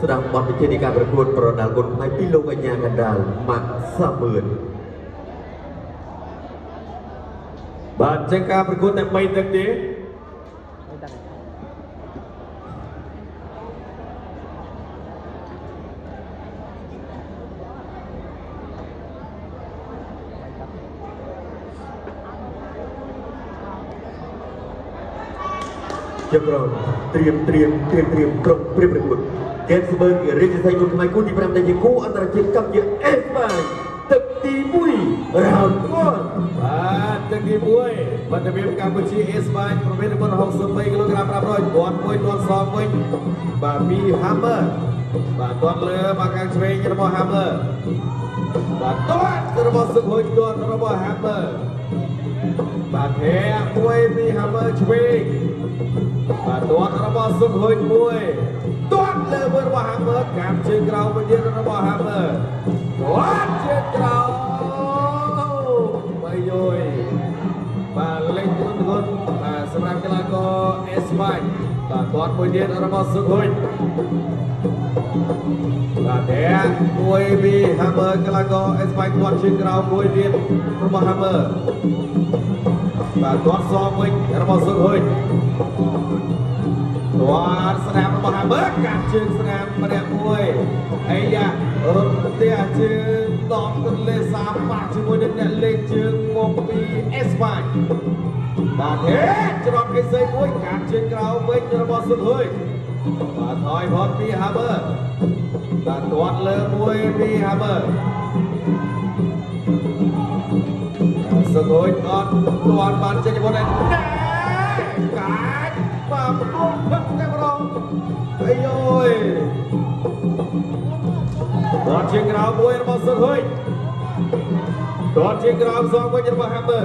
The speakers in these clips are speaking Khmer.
ស្ដាប់បទវិធាននៃការប្រកួតប្រដាល់គុណផ្នែកពីលោកអញ្ញាកណ្ដាលម៉ាក់សាមឿនបាទចឹងការប្រកួតតែ3ទឹកទេជម្រងត្រៀមត្រៀមត្រៀមត្រៀមក្រុមព្រៀបប្រកួត កេនស្បឺករាជសីគុណផ្នែកគូទី5ដែលជាគូអន្តរជាតិកម្ពុជាអេស្ប៉ាញទឹកទី1រ៉ោនគួនបាទទឹកទី1បាត់របៀបកម្ពុជាអេស្ប៉ាញប្រភេទ63គីឡូក្រាម500ពាន់មួយទាត់សងវិញបាទពី Hammer បាទទាត់លើមកខាងឆ្វេងរបស់ Hammer បាទទាត់របស់សុខុយទាត់របស់ Hammer បាទភែមួយពី Hammer ឆ្វេងបាទទាត់របស់សុខុយមួយទាត់ លើមួយរបស់ Hammer កាប់ជើងក្រោមមួយទៀតរបស់ Hammer ទាត់ជើងក្រោមបាយយយបាទលេងទុនទុនបាទសម្រាប់កីឡាករអេស្ប៉ាញបាទទាត់មួយទៀតរបស់សុខុយបាទតែមួយពី Hammer កីឡាករអេស្ប៉ាញទាត់ជើងក្រោមមួយទៀតរបស់ Hammer បាទទាត់សងវិញរបស់សុខុយ ទាត់ស្នាមរបស់ Hammer កាត់ជើងស្នាមម្នាក់មួយអីយ៉ារត់ផ្ទះជើងដកទន្លេសាបបាក់ជាមួយនឹងអ្នកលេងជើងមកពីអេស្ប៉ាញបាទហេច្រត់គេសីមួយកាត់ជើងក្រោមវិញរបស់សុខុយបាទថយផុតពី Hammer បាទទាត់លើមួយពី Hammer សង្ហួយអត់ទាន់បានចេញមុនឯណែកា ទទួលផឹកតែម្ដងអីអើយដល់ជាក្រោយមួយរបស់សុខហុយដល់ជាក្រោយសងវិញរបស់ហាប់មើ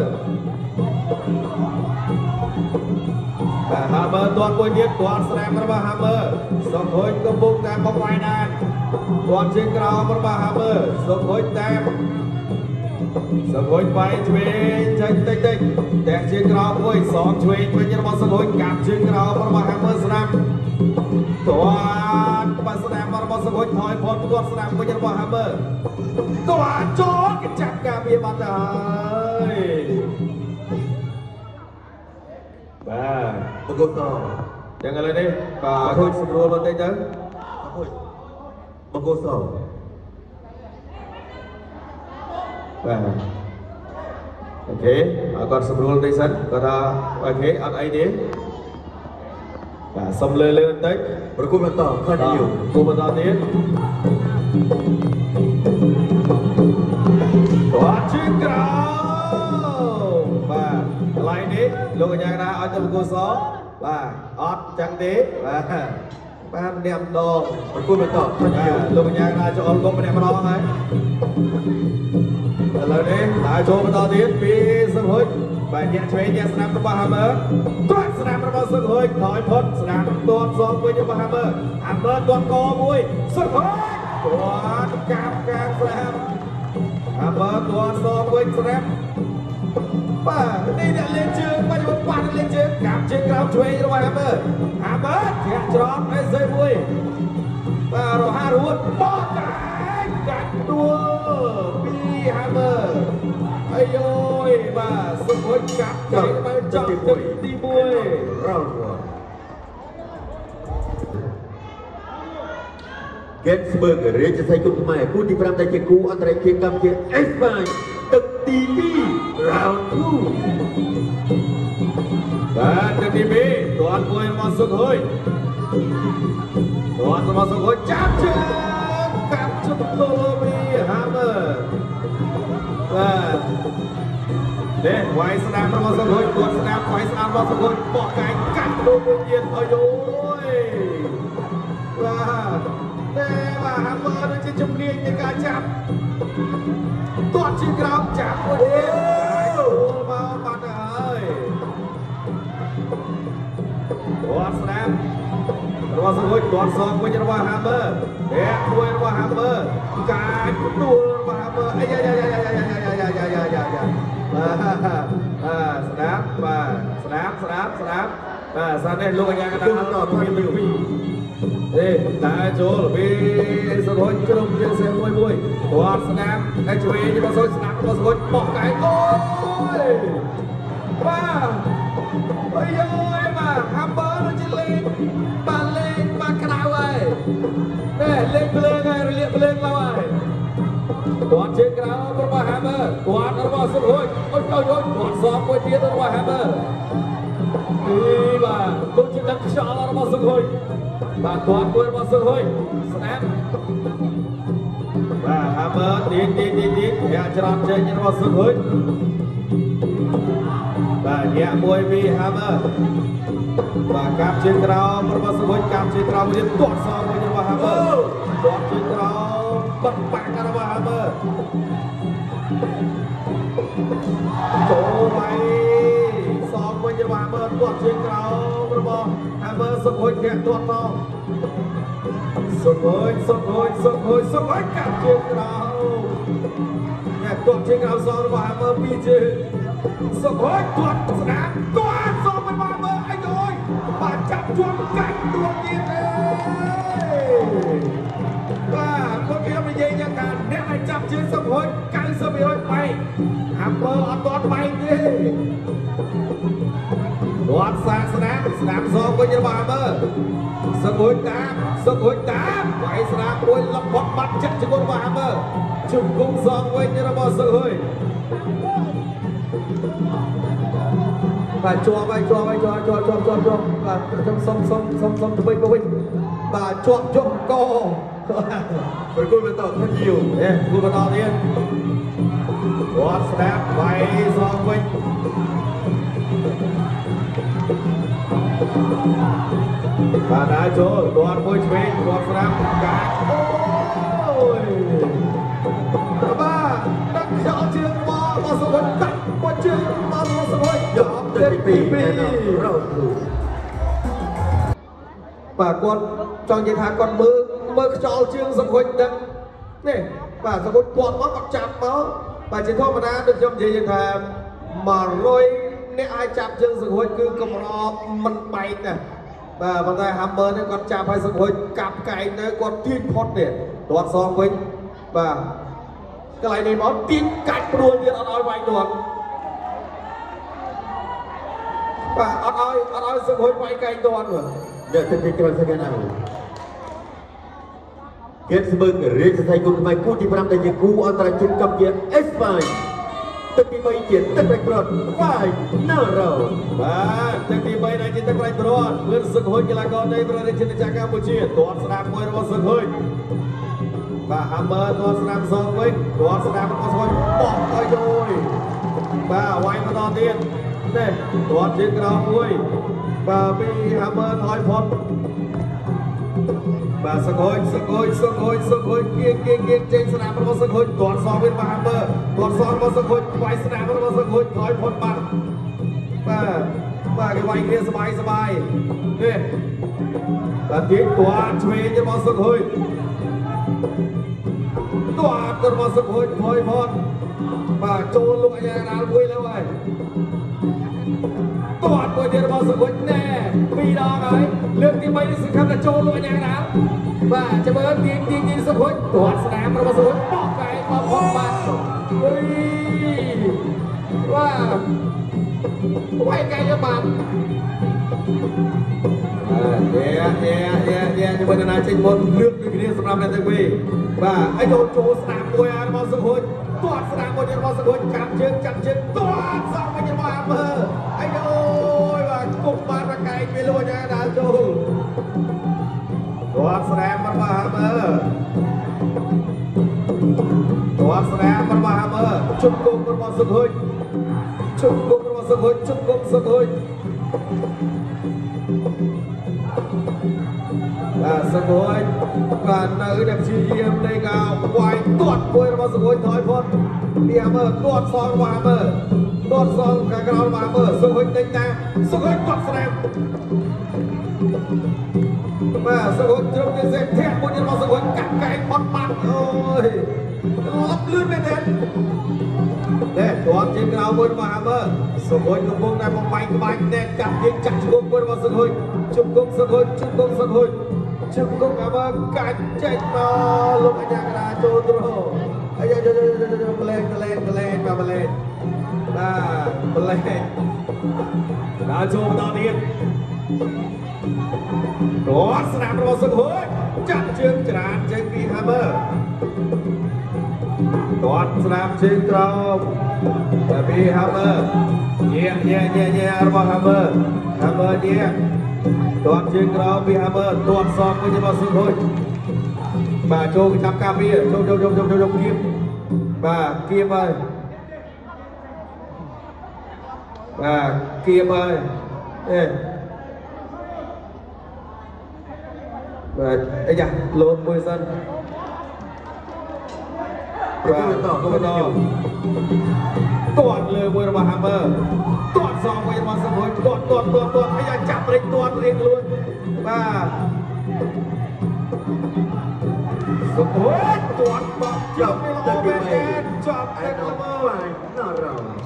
តែហាប់មើដល់មួយទៀតដល់ស្រែមរបស់ហាប់មើសុខហុយកំពុងតែបង្វែរដែរដល់ជាក្រោយរបស់ហាប់មើសុខហុយតែ សង្ហួយបាយឆ្វេងចេញតិចតិចតែជើងក្រោមមួយសងឆ្វេងវិញរបស់សង្ហួយកាប់ជើងក្រោមរបស់ Hammer ស្ដាប់ទាត់បាស្ដាប់របស់សង្ហួយថយផុតទាត់ស្ដាប់វិញរបស់ Hammer ទាត់ចូលគេចាប់ការវាបាត់ទៅហើយបាទប្រកួតតចឹងឥឡូវនេះបាទខូចស្រួលបន្តិចទៅអហុយប្រកួតត បាទអូខេឲ្យគាត់ស្រួលបន្តិចសិនគាត់ថាអូខេអត់អីទេបាទសុំលើលើបន្តិចប្រកួតបន្តខនយូគូបន្តទៀតគាត់ជើងក្រោមបាទកន្លែងនេះលោកកញ្ញាកណាឲ្យទៅប្រគល់សបាទអត់ចឹងទេបាទបាទម្នាក់ម្ដងប្រកួតបន្តខនបាយូទលោកកញ្ញាកណាចូលគុំម្នាក់ម្ដងហើយ ឥឡូវនេះហើយចូលបន្តទៀតពីសង្ហុយបាទញាក់ឆ្វេងញាក់ស្នាមរបស់ Hammer ទាត់ស្នាមរបស់សង្ហុយថយផុតស្នាមទាត់សងវិញរបស់ Hammer Hammer ទាត់កមួយសង្ហុយទាត់កាប់កាងស្នាម Hammer ទាត់សងវិញស្នាមបាទនេះអ្នកលេងជើងបាច់មកប៉ះអ្នកលេងជើងកាប់ជើងក្រោមឆ្វេងរបស់ Hammer Hammer ធាក់ច្រត់អេសេមួយបាទរហ័សរហួនបោះតែកាច់ដួលពី Hammer Ây ôi và sự hối cáp cho những bài trọng được đi buổi Round 1 Gensburg រាជសីគុណខ្មែរគូទី5ដែលជាគូអន្តរជាតិកម្មជា Espagne ទឹកទី2 round tomi hammer. Và. នេះវាយស្នាមរបស់សុខុញទាត់ស្នាមវាយស្នាមរបស់សុខុញបោះកាយកាត់ដូរមួយទៀតអាយយបាទតែបាទ Hammer ដូចជាជំនាញនៃការចាប់ទាត់ជើងក្រោមចាប់មួយទៀតចូលមកបាត់ទៅហើយទាត់ស្នាមរបស់សង្ហុយទាត់សងវិញរបស់ Hammer តែមួយរបស់ Hammer កាចទួលរបស់ Hammer អាយ៉ាយ៉ាយ៉ាយ៉ាយ៉ាយ៉ាយ៉ាយ៉ាយ៉ាយ៉ាយ៉ា បាទបាទស្នាមបាទស្នាមស្នាមស្នាមបាទសានេះលោកអាញាកណ្ដាលមានទី2ទេតែចូលពីសុខុយក្រុមយើងសេះមួយមួយគាត់ស្ដាប់តែឆ្វេងរបស់សុខស្ដាប់របស់សុខុយបោះកែអូយបាទអើយអើយបាទហាំបឺដូចជាលេងបាទលេងបាទក្រៅហើយណែលេងភ្លើងហើយរលាកភ្លើងឡើយ គាត់ជាក្រៅរបស់ហាំបឺគាត់របស់សុខុយអូយអូយអូយគាត់សងមួយទៀតរបស់ហាំបឺអីបាទដូចជាដឹកខ្យល់របស់សុខុយបាទគាត់មួយរបស់សុខហុយស្ដាប់បាទហាមើទីទីទីទីញាក់ច្រត់ចេញរបស់សុខហុយបាទញាក់មួយពីហាមើបាទកាប់ជើងក្រោមរបស់សុខហុយកាប់ជើងក្រោមទៀតទាត់សងមួយរបស់ហាមើទាត់ជើងក្រោមបិទបាក់ ចូលไปសងមួយរបស់ហាមើទាត់ជើងក្រោមរបស់ហាមើសុខហុយធាក់ទាត់មកសុខូចសុខូចសុខូចសុខូចកាប់ជើងក្រោមអ្នកគាត់ជើងក្រោមសងរបស់ហាមើពីរជើងសុខូចគាត់ស្ដាប់គាត់សងរបស់ហាមើអីទៅអើយបាទចាប់ជាប់កាច់ដួលទៀតទេបាទគាត់ខ្ញុំនិយាយយ៉ាងថាអ្នកដែលចាប់ជើងសុខូច 90%បែកហាមើអត់ទាន់បែកទេគាត់សាកស្ដាប់ស្ដាប់សងវិញរបស់ហាមើសុខូចតាមសុខូចតាមវាយស្រាមួយលំបត់បាត់ចិត្តជាមួយរបស់ហាមើជុំគុំសងវិញរបស់សុខូចបាទជាប់ហើយជាប់ហើយជាប់ជាប់ជាប់ជាប់ជាប់បាទខ្ញុំសុំសុំសុំសុំទៅវិញទៅវិញបាទជាប់ជាប់កប្រគល់បន្តថាយូអេគូបន្តទៀត គាត់ស្ដាប់វាយសងវិញបាទដើរចូលគាត់មួយឆ្វេងគាត់ស្ដាប់កាចអូយបាទដឹកខ្យល់ជើងមកមកសុខិតកាត់មកជើងមកមកសុខិតយប់ទៅទី2ណែនាំរោគ្រូបាទគាត់ចង់និយាយថាគាត់មើលមើលខ្យល់ជើងសុខិតដឹកនេះបាទសុខិតគាត់មកគាត់ចាប់មក បាទជាធម្មតាដូចខ្ញុំនិយាយថា100អ្នកអាចចាប់ជើងសុខិតគឺកម្រមិនបែកណាបាទប៉ុន្តែ Hammer នេះគាត់ចាប់ឲ្យសុខិតកាប់កែងទៅគាត់ទាញផុតនេះគាត់សងវិញបាទកន្លែងនេះមកទាញកាច់ព្រួលទៀតអត់ឲ្យវាយគាត់បាទអត់ឲ្យអត់ឲ្យសុខិតវាយកែងគាត់ទេអ្នកទឹកទីក្រោយសកាណាគិតស្បឹងរាជសីគុណខ្មែរគូទី5ដែលជាគូអន្តរជាតិកម្ពុជា អេស្ប៉ាញទឹកទី3ជាទឹកប្រក្រតហ្វាយណារ៉ូបាទទឹកទី3នៃជាទឹកប្រៃទ្រាត់គឺសុខហុយកីឡាករនៃប្រទេសជាតិកម្ពុជាទាត់ស្ដាប់មួយរបស់សុខហុយបាទ Hammer ទាត់ស្ដាប់សងវិញទាត់ស្ដាប់របស់សុខហុយបោះឲ្យយយបាទវាយបន្តទៀតនេះទាត់ជាក្រោមមួយបាទពី Hammer ថយផុត បាទសុកហុយសុកហុយសុកហុយសុកហុយគៀកគៀកគៀកចេញស្នាមរបស់សុកហុយទាត់សងវិញបាទមើលទាត់សងរបស់សុកហុយថ្វាយស្នាមរបស់សុកហុយថយផុតបាត់បាទបាទគេវាយគ្នាសបាយសបាយនេះបាទទៀតទាត់ឆ្វេងរបស់សុកហុយទាត់របស់សុកហុយថយផុតបាទចូលលោកអាយ៉ាដាល់មួយលើហើយ ទៀតរបស់សុខហុយណែពីរដងហើយលើកទី3នេះសង្ឃឹមថាចូលលោកអាយ៉ាដាល់បាទចាំមើលទីទីទីសុខហុយគាត់ស្នាមរបស់សុខហុយបោះកែមកផុតបាទអុយបាទវាយកាយបានអឺយ៉ាយ៉ាយ៉ាយ៉ាជាមួយនឹងណាចេញមុនលឿនដូចគ្នាសម្រាប់អ្នកទាំងពីរបាទហើយចូលចូលស្នាមមួយអារបស់សុខុយទាត់ស្នាមមួយរបស់សុខុយចាប់ជើងចាប់ជើងទាត់សងវិញរបស់អាមើហើយអូយបាទគប់ បានរកែកវាលួចហើយដើរចូលទាត់ស្នាមរបស់អាមើទាត់ស្នាមរបស់អាមើជុំគុំរបស់សុខុយជុំគុំរបស់សុខុយជុំគុំសុខុយបាទសុខុយបាទនៅតែព្យាយាមនៃការវាយទាត់មួយរបស់សុខុយថយផុតពីអាមើទាត់សងរបស់អាមើ ទាត់សងខាងក្រោមរបស់អាមើសុខុយដេញតាមសុខុយទាត់ស្រាមបាទសុខុយជ្រុំទៅសេះធាក់មួយរបស់សុខុយកាត់កែងផុតបាត់អូយលប់លឿនមែនទេនេះគាត់ជាក្រៅមួយរបស់ហាមើសុខុយកំពុងតែបំបែកក្បាច់អ្នកកាប់យើងចាក់ជង្គង់មួយរបស់សុខុយជង្គង់សុខុយជង្គង់សុខុយជឹងគុកអាមើកាច់ចេញមកលោកអញ្ញាកណាចូលទ្រោអាយ៉ាយ៉ាយ៉ាប្លែកប្លែកប្លែកបាទប្លែក បាទប្លែកដល់ចូលបន្តទៀតគាត់ស្នាមរបស់សុខហួយចាក់ជើងច្រានចេញពី Hammer គាត់ស្នាមជើងក្រោមតែពី Hammer ញែញែញែញែរបស់ Hammer Hammer ញែគាត់ជើងក្រោមពី Hammer គាត់សងវិញរបស់សុខហួយបាទចូលចាប់ការពារចូលចូលចូលចូលចូលគៀបបាទគៀបហើយ បាទគៀបហើយអេបាទអាយ៉ាលោតមួយសិនប្រគល់តគោតទាត់លើមួយរបស់ Hammer ទាត់សងមួយរបស់សំហុយទាត់ទាត់ទាត់ទាត់អាយ៉ាចាប់រេចទាត់រៀងខ្លួនបាទសំហុយទាត់បោះ ច ចាប់ ប់ ទៅ ទឹក លើ ពី មែនចាប់ អែ ទៅ ន លើ ប មើ បាយណរ៉ោ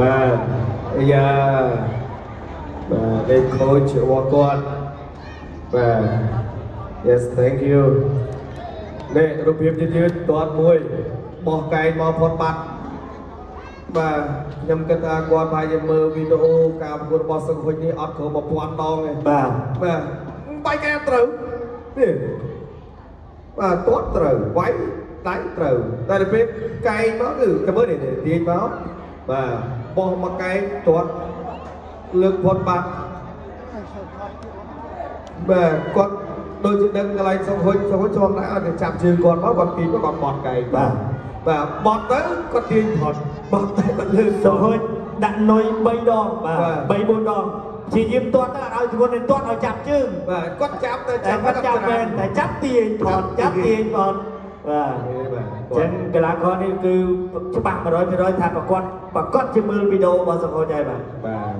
បាទអាយ៉ា បាទលេខខូចរបស់គាត់បាទ yes thank you នេះរូបភាពយឺតយឺតទាត់មួយបោះកែងមកផុតបាត់បាទខ្ញុំគិតថាគាត់ប្រហែលជាមើលវីដេអូការប្រកួតរបស់សង្ឃុញនេះអត់គ្រប់1000ដងទេបាទបាទបាយកែត្រូវនេះបាទទាត់ត្រូវវាយដៃត្រូវតែទៅពេលកែងមកគឺតែមើលនេះទាញមកបាទបោះមកកែងទាត់លើកផុតបាត់ បាទគាត់ដូចជាដឹងកន្លែងសុខហុចសុខហុចជាប់ណាស់ទៅចាប់ជើងគាត់មកគាត់ទាញមកគាត់បត់កែងបាទបាទបត់ទៅគាត់ទាញផុតបត់ទៅគាត់លើកសុហុចដាក់នុយ3ដងបាទបាទ3 4ដងជាយាមទាត់ទៅឲ្យជំនន់ទាត់ឲ្យចាប់ជើងបាទគាត់ចាប់ទៅតែចាប់គាត់ចាប់មែនតែចាប់ទាញថតចាប់ទាញថតបាទបាទចឹងកីឡាករនេះគឺច្បាស់100%ថាប្រកបប្រកបជាមើលវីដេអូរបស់សុហុចហើយបាទបាទ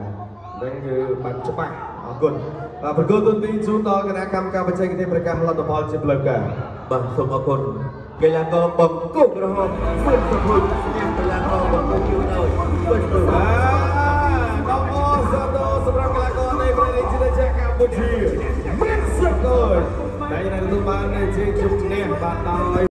ហ្នឹងគឺបានច្បាស់អរគុណ បាទប្រកួតទុនទីជូនដល់គណៈកម្មការបច្ចេកទេសប្រកាសលទ្ធផលជាផ្លូវការបាទសូមអរគុណកីឡាករបង្គោកក្រហមហ្វឹកសុភុញញ៉ាំកីឡាករបង្គោកយូរដល់ហ្វឹកសុភុញបាទដល់អសាទរសម្រាប់កីឡាករនៃប្រទេសជាតិកម្ពុជាមានសកលតែនៅទទួលបានជ័យជម្នះបាទដោយ